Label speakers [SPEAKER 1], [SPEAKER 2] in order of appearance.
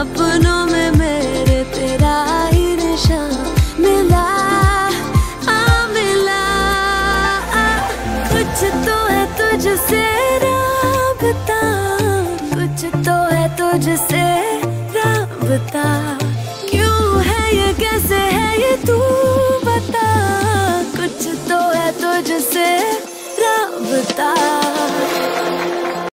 [SPEAKER 1] सपनों में मेरे तेरा ही निशान मिला आ मिला। आ, कुछ तो है तुझसे राबता कुछ तो है तुझसे राबता। क्यों है ये कैसे है ये तू बता? कुछ तो है तुझसे